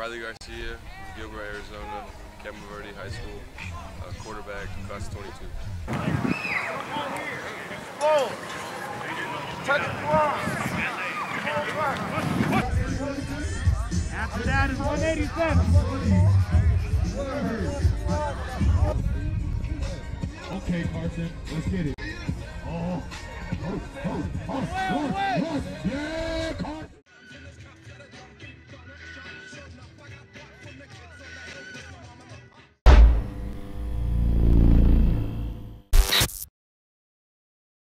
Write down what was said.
Reilly Garcia, Gilbert, Arizona, Campo Verde High School, uh, quarterback, class 22. Touch. After that is 187. Okay, Carson, let's get it. Oh, oh, oh, oh,